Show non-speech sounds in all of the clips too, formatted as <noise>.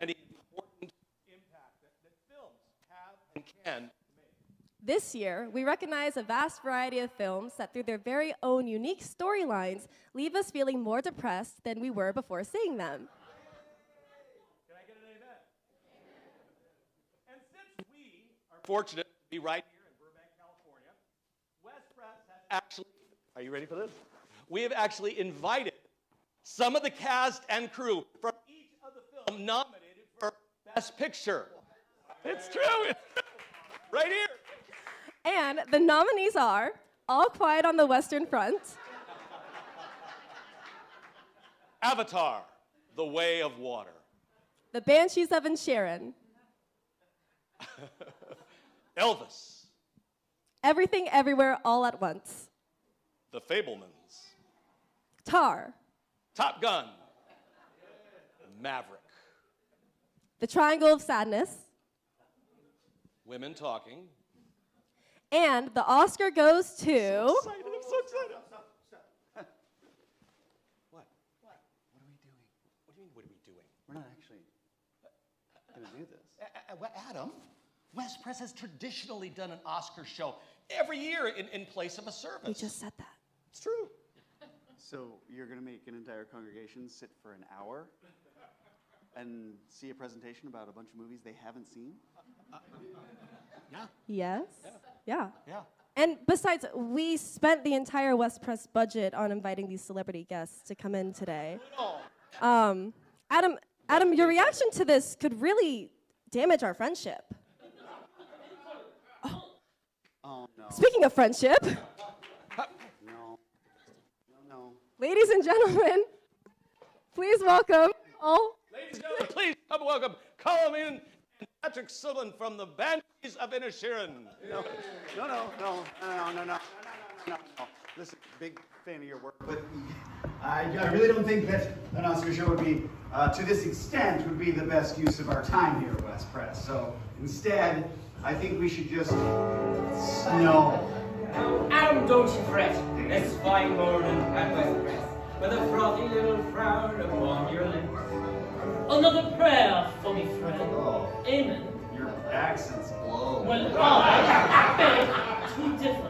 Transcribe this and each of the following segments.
many important impact that, that films have and can This year, we recognize a vast variety of films that, through their very own unique storylines, leave us feeling more depressed than we were before seeing them. Can I get an amen? And since we are fortunate to be right here in Burbank, California, West Pres has actually, are you ready for this? We have actually invited some of the cast and crew from each of the film nominated Best Picture. It's true. <laughs> Right here. And the nominees are All Quiet on the Western Front, Avatar, The Way of Water. The Banshees of Inisherin, <laughs> Elvis, Everything Everywhere All at Once, The Fabelmans, Tar, Top Gun, Maverick, The Triangle of Sadness, Women Talking. and the Oscar goes to. Excited, I'm so excited. What? What are we doing? What do you mean, what are we doing? We're not actually uh, going to do this. Uh, uh, a- a- Adam, West Pres has traditionally done an Oscar show every year in, in place of a service. We just said that. It's true. So you're going to make an entire congregation sit for an hour and see a presentation about a bunch of movies they haven't seen? <laughs> Yeah, Yes? Yeah. yeah. And besides, we spent the entire West Pres budget on inviting these celebrity guests to come in today. Um, Adam, Adam, your reaction to this could really damage our friendship. Oh, no. Speaking of friendship, No. No, no. ladies and gentlemen, please welcome all. Ladies and <laughs> gentlemen, please come welcome Colin and Patrick Sillin from the Banshees of Inisherin. No, no, no, no, no, no, no, no, no, no, no. Listen, big fan of your work, but I, I really don't think that an Oscar show would be, uh, to this extent, would be the best use of our time here at West Pres. So instead, I think we should just no. Adam, don't you fret. It's fine morning at West Pres, with a frothy little frown upon your lips. Another prayer, funny friend. Oh, Amen. your accent's blow. Well, oh, I beg to differ.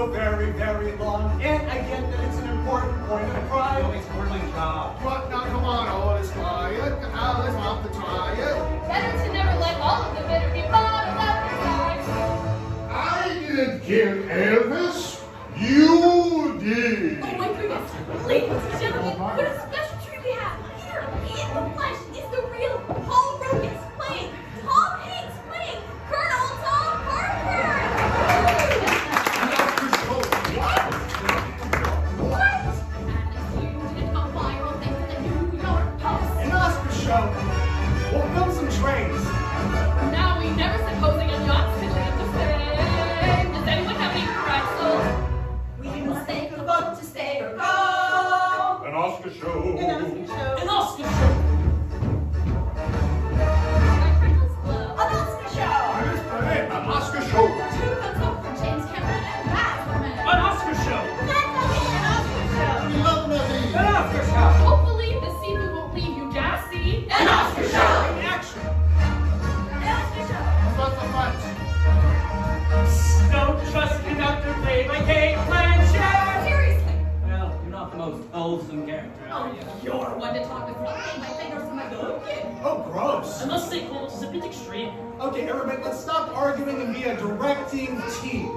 so very, very long. And get that it's an important point of pride. No, it's more my job. But now come on, all is quiet. Alice off the try it. Show. An Oscar show. Show. In character. Oh, you're one to talk with me. My fingers in my book. Oh, gross. I must say, Cole, it's a bit extreme. Okay, everybody, let's stop arguing and be a directing team.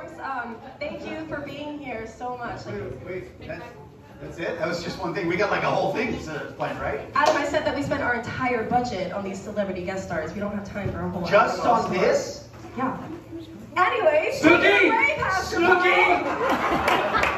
I-9 forms. Um, thank you for being here so much. Like, Wait, wait, that's, that's it? That was just one thing. We got like a whole thing planned, right? Adam, I said that we spent our entire budget on these celebrity guest stars. We don't have time for a whole Just hour. on this? Yeah. Anyways, Snooki! take it away, Pastor Paul. Snooki! <laughs>